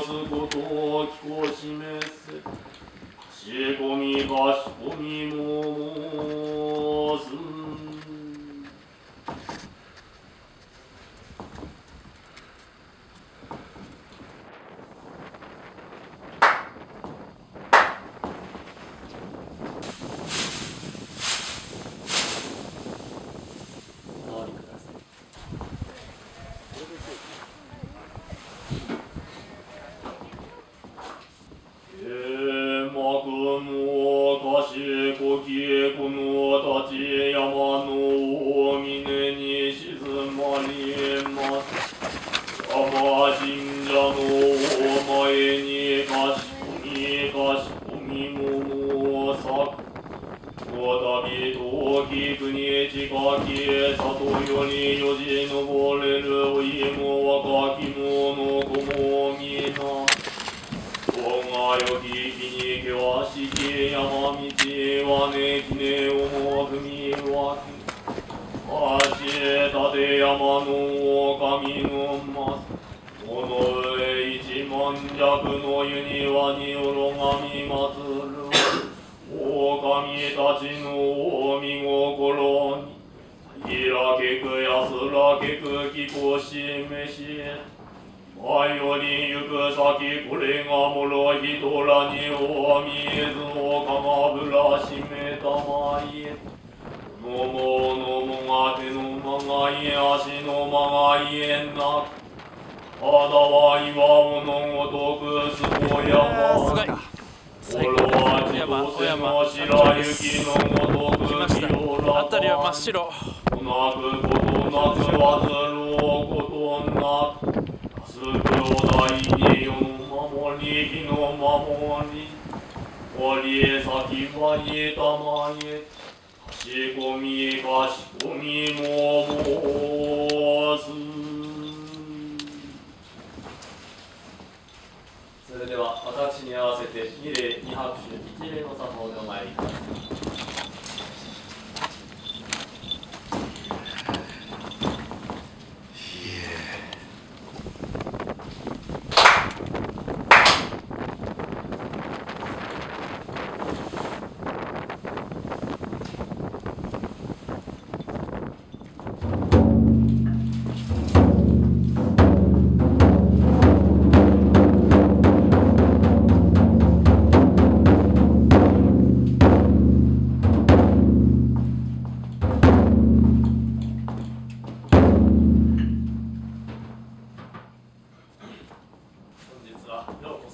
すことを聞こしめす。しこみかしこみもも神社のお前にかしこみかしこみもをさく。こたびとき国へ近きへ里よりよじ登れるお家も若き者子もみな。我がよき日に険しき山道へはねきねおも踏み分け。足立山の狼のま上一万弱の湯にはにおろがみまつる狼たちの見心に開けく安らけく気こしめし前より行く先これがもろ人らにお見えずおかまぶらしめたまい。のものもが手のまがい足のまがいえなく。は岩のごとくすごやま心は自動車の白雪のごとく広らば辺りは真っ白。なくことなくわずろうことなくすぐお大に世の守り日の守り。堀へ先は家えへしこみかしこみもも私に合わせて2礼2拍手1礼の作法でお参りいだきま。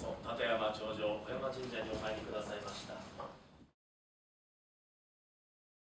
そ立山頂上小山神社にお参りくださいました。